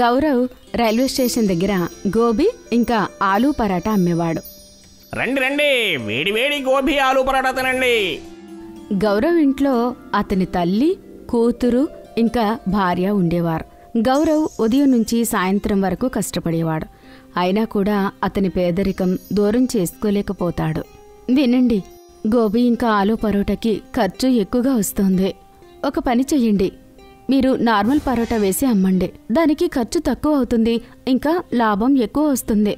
Gaurav railway station దగ్గర గోబీ ఇంకా ఆలూ పరాటా అమ్మేవాడు. రండి రండి. వేడి వేడి గోబీ ఆలు పరాటా తినండి. గౌరవ్ ఇంట్లో అతని తల్లి కూతురు ఇంకా భార్య ఉండేవారు. గౌరవ్ ఉదయం నుంచి సాయంత్రం వరకు కష్టపడేవాడు. అయినా కూడా అతని పేదరికం దూరం చేసుకోలేకపోతాడు. వినండి గోబీ ఇంకా ఆలూ పరోటాకి ఖర్చు ఎక్కువగా వస్తుంది. ఒక పని చెయ్యండి. మీరు నార్మల్ పరోటా వేసి అమ్మండి. దానికి ఖర్చు తక్కువ అవుతుంది. ఇంకా లాభం ఎక్కువ వస్తుంది.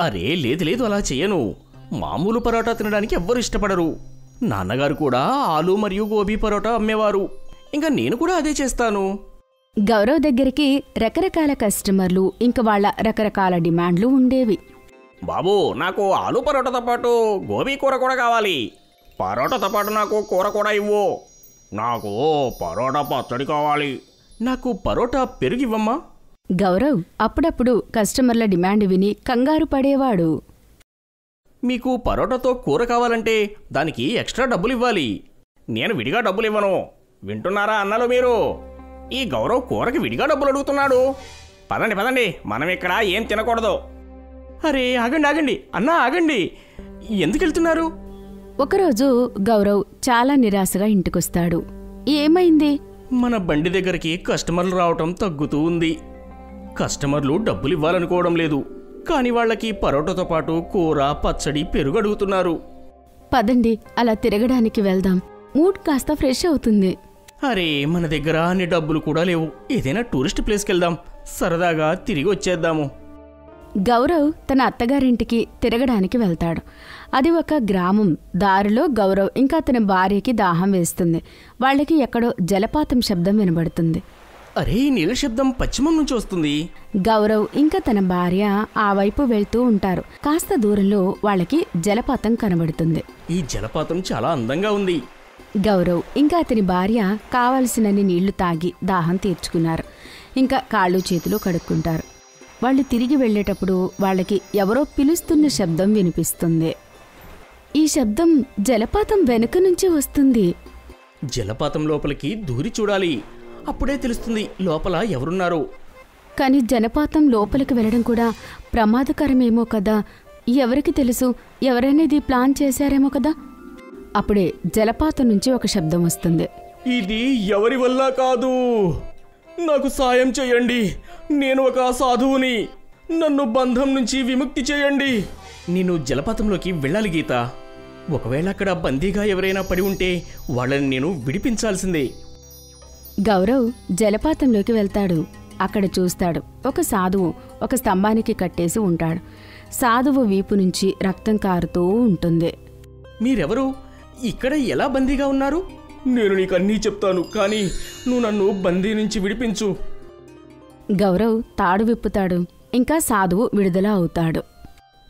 అరే లేదు లేదు అలా చెయ్యను. మామూలు పరోటా తినడానికి ఎవ్వరు ఇష్టపడరు. నాన్నగారు కూడా ఆలు మరియు గోబీ పరోటా అమ్మేవారు. ఇంకా నేను కూడా అదే చేస్తాను. గౌరవ్ దగ్గరికి రకరకాల కస్టమర్లు ఇంకా వాళ్ళ రకరకాల డిమాండ్లు ఉండేవి. బాబు నాకు ఆలు పరోటాతో పాటు గోబీ కూర కూడా కావాలి. పరోటాతో పాటు నాకు కూర కూడా ఇవ్వు. నాకు పరోటా పచ్చడి కావాలి. నాకు పరోటా పెరుగు ఇవ్వమ్మా గౌరవ్ అప్పుడప్పుడు కస్టమర్ల డిమాండ్ విని కంగారు పడేవాడు. మీకు పరోటాతో కూర కావాలంటే దానికి ఎక్స్ట్రా డబ్బులు ఇవ్వాలి నేను విడిగా డబ్బులు ఇవ్వను వింటున్నారా అన్నలు మీరు? ఈ గౌరవ్ కూరకి విడిగా డబ్బులు అడుగుతున్నాడు. పదండి పదండి. మనం ఇక్కడ ఏం తినకూడదు. అరే ఆగండి ఆగండి. అన్నా ఆగండి. ఎందుకు వెళ్తున్నారు? ఒకరోజు గౌరవ్ చాలా నిరాశగా ఇంటికొస్తాడు. ఏమైంది? మన బండి దగ్గరికి కస్టమర్లు రావటం తగ్గుతూ ఉంది. కస్టమర్లు డబ్బులు ఇవ్వాలనుకోవడం లేదు. కానీ వాళ్ళకి పరోటాతో పాటు కూర పచ్చడి పెరుగు అడుగుతున్నారు పదండి అలా తిరగడానికి వెళ్దాం. మూడ్ కాస్త ఫ్రెష్ అవుతుంది. అరే మన దగ్గర అన్ని డబ్బులు కూడా లేవు. ఏదైనా టూరిస్ట్ ప్లేస్కి వెళ్దాం సరదాగా తిరిగి వచ్చేద్దాము. గౌరవ్ తన అత్తగారింటికి తిరగడానికి వెళ్తాడు. అది ఒక గ్రామం. దారిలో గౌరవ్ ఇంకా అతని భార్యకి దాహం వేస్తుంది. వాళ్ళకి ఎక్కడో జలపాతం శబ్దం వినబడుతుంది. అరే నీళ్ళ శబ్దం పశ్చిమం నుంచి వస్తుంది. గౌరవ్ ఇంకా తన భార్య ఆ వైపు వెళ్తూ ఉంటారు. కాస్త దూరంలో వాళ్ళకి జలపాతం కనబడుతుంది. ఈ జలపాతం చాలా అందంగా ఉంది. గౌరవ్ ఇంకా అతని భార్య కావలసినన్ని నీళ్ళు తాగి దాహం తీర్చుకున్నారు. ఇంకా కాళ్ళు చేతులు కడుక్కుంటారు. వాళ్ళు తిరిగి వెళ్ళేటప్పుడు వాళ్ళకి ఎవరో పిలుస్తున్న శబ్దం వినిపిస్తుంది. ఈ శబ్దం జలపాతం వెనుక నుంచి వస్తుంది. జలపాతం లోపలికి దూరి చూడాలి. అప్పుడే తెలుస్తుంది లోపల ఎవరున్నారో. కానీ జలపాతం లోపలికి వెళ్ళడం కూడా ప్రమాదకరమేమో కదా? ఎవరికి తెలుసు? ఎవరైనా ఇది ప్లాన్ చేశారేమో కదా? అప్పుడే జలపాతం నుంచి ఒక శబ్దం వస్తుంది. ఇది ఎవరి వల్ల కాదు? నాకు సాయం చేయండి. నేను ఒక సాధువుని. నన్ను బంధం నుంచి విముక్తి చేయండి. నేను జలపాతంలోకి వెళ్ళాలి గీత. ఒకవేళ అక్కడ బందీగా ఎవరైనా పడి ఉంటే వాళ్ళని నేను విడిపించాల్సిందే. గౌరవ్ జలపాతంలోకి వెళ్తాడు. అక్కడ చూస్తాడు. ఒక సాధువు ఒక స్తంభానికి కట్టేసి ఉంటాడు. సాధువు వీపు నుంచి రక్తం కారుతూ ఉంటుంది. మీరెవరు? ఇక్కడ ఎలా బందీగా ఉన్నారు? నేను నీకు అన్నీ చెప్తాను కానీ నువ్వు నన్ను బందీ నుంచి విడిపించు. గౌరవ్ తాడు విప్పుతాడు. ఇంకా సాధువు విడుదల అవుతాడు.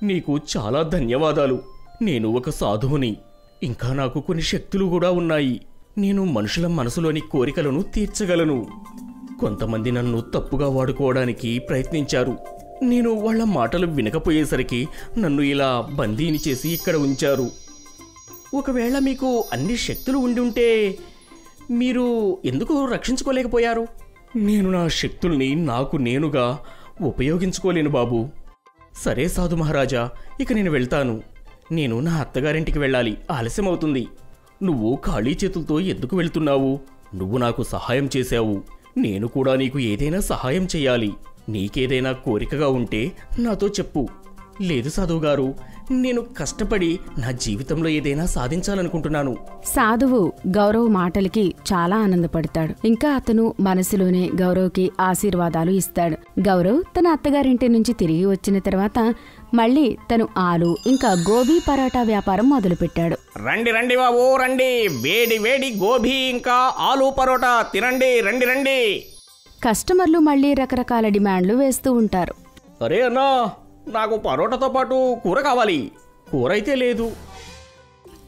నీకు చాలా ధన్యవాదాలు. నేను ఒక సాధువుని. ఇంకా నాకు కొన్ని శక్తులు కూడా ఉన్నాయి. నేను మనుషుల మనసులోని కోరికలను తీర్చగలను. కొంతమంది నన్ను తప్పుగా వాడుకోవడానికి ప్రయత్నించారు. నేను వాళ్ళ మాటలు వినకపోయేసరికి నన్ను ఇలా బందీని చేసి ఇక్కడ ఉంచారు. ఒకవేళ మీకు అన్ని శక్తులు ఉండి ఉంటే మీరు ఎందుకు రక్షించుకోలేకపోయారు? నేను నా శక్తుల్ని నాకు నేనుగా ఉపయోగించుకోలేను బాబు. సరే సాధు మహారాజా ఇక నేను వెళ్తాను. నేను నా అత్తగారింటికి వెళ్ళాలి. ఆలస్యం అవుతుంది నువ్వు ఖాళీ చేతులతో ఎందుకు వెళ్తున్నావు? నువ్వు నాకు సహాయం చేశావు. నేను కూడా నీకు ఏదైనా సహాయం చేయాలి. నీకేదైనా కోరికగా ఉంటే నాతో చెప్పు. లేదు సాధువు గారు. నేను కష్టపడి నా జీవితంలో ఏదైనా సాధించాలనుకుంటున్నాను. సాధువు గౌరవ్ మాటలకి చాలా ఆనందపడతాడు. ఇంకా అతను మనసులోనే గౌరవ్కి ఆశీర్వాదాలు ఇస్తాడు. గౌరవ్ తన అత్తగారింటి నుంచి తిరిగి వచ్చిన తర్వాత మళ్ళీ తను ఆలు ఇంకా గోబీ పరాటా వ్యాపారం మొదలుపెట్టాడు. రండి రండి బాబు రండి. వేడి వేడి గోబీ ఇంకా ఆలు పరోటా. తినండి రండి రండి. కస్టమర్లు మళ్ళీ రకరకాల డిమాండ్లు వేస్తూ ఉంటారు. అరే అన్నా నాకు పరోటాతో పాటు కూర కావాలి. కూర అయితే లేదు.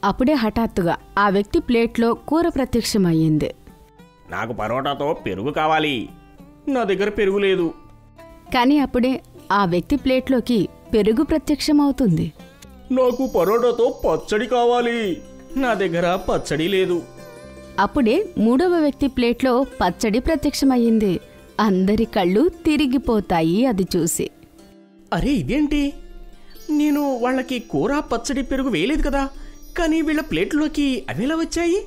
అప్పుడే హఠాత్తుగా ఆ వ్యక్తి ప్లేట్లో కూర ప్రత్యక్షమయ్యింది. నాకు పరోటాతో పెరుగు కావాలి. నా దగ్గర పెరుగు లేదు. కానీ అప్పుడే ఆ వ్యక్తి ప్లేట్లోకి పెరుగు ప్రత్యక్షమవుతుంది. నాకు పరోటాతో పచ్చడి కావాలి. నా దగ్గర పచ్చడి లేదు. అప్పుడే మూడవ వ్యక్తి ప్లేట్లో పచ్చడి ప్రత్యక్షమయ్యింది. అందరి కళ్ళు తిరిగిపోతాయి అది చూసి. అరే ఇదేంటి? నేను వాళ్ళకి కూర పచ్చడి పెరుగు వేయలేదు కదా. కానీ వీళ్ళ ప్లేట్లోకి అవి ఎలా వచ్చాయి?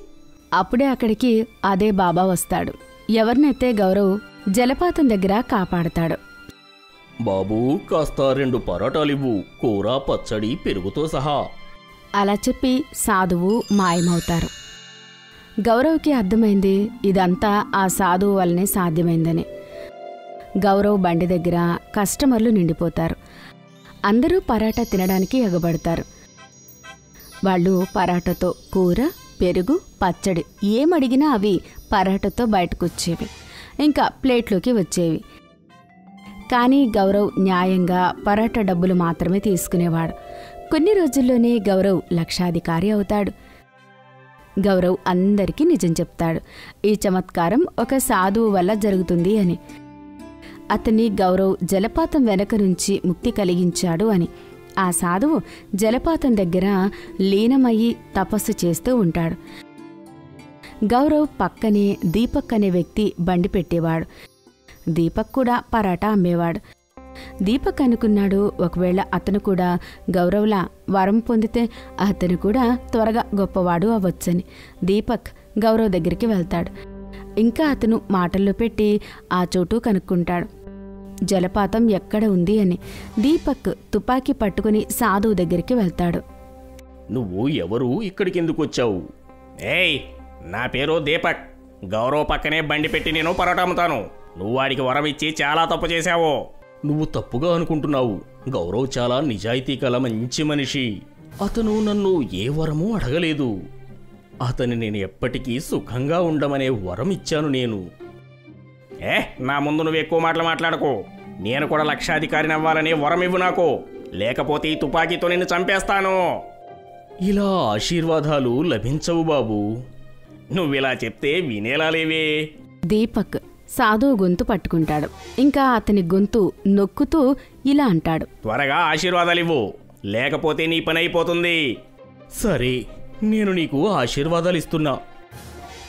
అప్పుడే అక్కడికి అదే బాబా వస్తాడు. ఎవరినైతే గౌరవ్ జలపాతం దగ్గర కాపాడతాడు. బాబూ కాస్త రెండు పరోటాలివ్వు కూర పచ్చడి పెరుగుతో సహా. అలా చెప్పి సాధువు మాయమవుతారు. గౌరవ్కి అర్థమైంది ఇదంతా ఆ సాధువు వల్లనే సాధ్యమైందని. గౌరవ్ బండి దగ్గర కస్టమర్లు నిండిపోతారు. అందరూ పరాటా తినడానికి ఎగబడతారు. వాళ్ళు పరాటాతో కూర పెరుగు పచ్చడి ఏమడిగినా అవి పరాటాతో బయటకు వచ్చేవి ఇంకా ప్లేట్లోకి వచ్చేవి. కానీ గౌరవ్ న్యాయంగా పరాటా డబ్బులు మాత్రమే తీసుకునేవాడు. కొన్ని రోజుల్లోనే గౌరవ్ లక్షాధికారి అవుతాడు. గౌరవ్ అందరికీ నిజం చెప్తాడు. ఈ చమత్కారం ఒక సాధువు వల్ల జరుగుతుంది అని. అతన్ని గౌరవ్ జలపాతం వెనక నుంచి ముక్తి కలిగించాడు అని. ఆ సాధువు జలపాతం దగ్గర లీనమయ్యి తపస్సు చేస్తూ ఉంటాడు. గౌరవ్ పక్కనే దీపక్ అనే వ్యక్తి బండి పెట్టేవాడు. దీపక్ కూడా పరాటా అమ్మేవాడు. దీపక్ అనుకున్నాడు ఒకవేళ అతను కూడా గౌరవ్లా వరం పొందితే అతను కూడా త్వరగా గొప్పవాడు అవ్వచ్చని. దీపక్ గౌరవ్ దగ్గరికి వెళ్తాడు. ఇంకా అతను మాటల్లో పెట్టి ఆ చోటు కనుక్కుంటాడు. జలపాతం ఎక్కడ ఉంది అని. దీపక్ తుపాకీ పట్టుకుని సాధువు దగ్గరికి వెళ్తాడు. నువ్వు ఎవరు ఇక్కడికి ఎందుకు వచ్చావు ఏయ్ నా పేరు దీపక్. గౌరవ్ పక్కనే బండి పెట్టి నేను పరోటా అమ్ముతాను నువ్వు వాడికి వరం ఇచ్చి చాలా తప్పు చేశావు. నువ్వు తప్పుగా అనుకుంటున్నావు. గౌరవ్ చాలా నిజాయితీ గల మంచి మనిషి. అతను నన్ను ఏ వరమూ అడగలేదు. అతని నేను ఎప్పటికీ సుఖంగా ఉండమనే వరం ఇచ్చాను నేను. ఏ నా ముందు నువ్వు ఎక్కువ మాటలు మాట్లాడకు. నేను కూడా లక్షాధికారిని అవ్వాలనే వరం ఇవ్వు నాకు. లేకపోతే ఈ తుపాకీతో నిన్ను చంపేస్తాను. ఇలా ఆశీర్వాదాలు లభించవు బాబు. నువ్విలా చెప్తే వినేలా లేవే. దీపక్ సాధువు గొంతు పట్టుకుంటాడు. ఇంకా అతని గొంతు నొక్కుతూ ఇలా అంటాడు. త్వరగా ఆశీర్వాదాలు ఇవ్వు లేకపోతే నీ పని అయిపోతుంది. సరే నేను నీకు ఆశీర్వాదాలు ఇస్తున్నా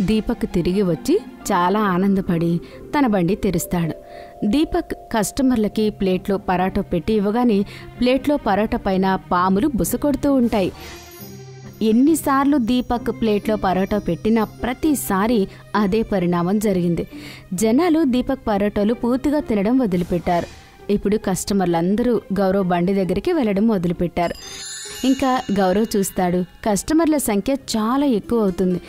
దీపక్ తిరిగి వచ్చి చాలా ఆనందపడి తన బండి తెరుస్తాడు. దీపక్ కస్టమర్లకి ప్లేట్లో పరాటో పెట్టి ఇవ్వగానే ప్లేట్లో పరాటో పైన పాములు బుసకొడుతూ ఉంటాయి. ఎన్నిసార్లు దీపక్ ప్లేట్లో పరోటా పెట్టినా ప్రతిసారి అదే పరిణామం జరిగింది. జనాలు దీపక్ పరోటాలు పూర్తిగా తినడం వదిలిపెట్టారు. ఇప్పుడు కస్టమర్లందరూ గౌరవ్ బండి దగ్గరికి వెళ్ళడం మొదలుపెట్టారు ఇంకా గౌరవ్ చూస్తాడు కస్టమర్ల సంఖ్య చాలా ఎక్కువ అవుతుంది.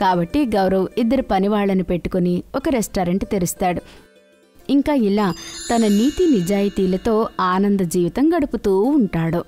కాబట్టి గౌరవ్ ఇద్దరు పనివాళ్ళను పెట్టుకుని ఒక రెస్టారెంట్ తెరుస్తాడు. ఇంకా ఇలా తన నీతి నిజాయితీలతో ఆనంద జీవితం గడుపుతూ ఉంటాడు.